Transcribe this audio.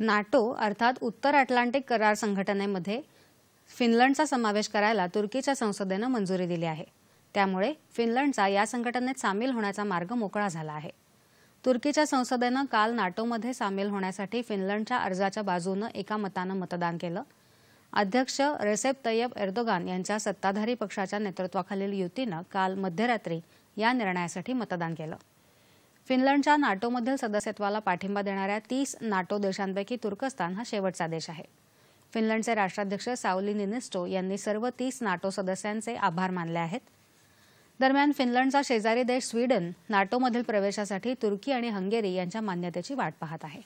NATO अर्थात उत्तर Atlantic करार संघटनेमध्ये फिनलंडचा समावेश करायला तुर्कीच्या संसदेनं मंजुरी दिली आहे. त्यामुळे फिनलंडचा या संघटनेत सामील होण्याचा मार्ग मोकळा झाला आहे. तुर्कीच्या संसदेनं काल नाटोमध्ये सामील होण्यासाठी फिनलंडच्या अर्जाच्या बाजूनं एका मतानं मतदान केलं. अध्यक्ष रेसेप तय्यब एर्दोगान यांच्या सत्ताधारी पक्षाच्या नेतृत्वाखालील युतीनं काल मध्यरात्री या निर्णयासाठी मतदान केलं. फिनलंडच्या नाटोमधील सदस्यत्वाला पाठिंबा देणाऱ्या तीस नाटो देशांपैकी तुर्कस्तान हा शेवटचा देश आहे. फिनलंडचे राष्ट्राध्यक्ष सावली निनिस्टो यांनी सर्व तीस नाटो सदस्यांचे आभार मानले आहेत. दरम्यान फिनलंडचा शेजारी देश स्वीडन नाटोमधील प्रवेशासाठी तुर्की आणि हंगेरी यांच्या मान्यतेची वाट पाहत आहे.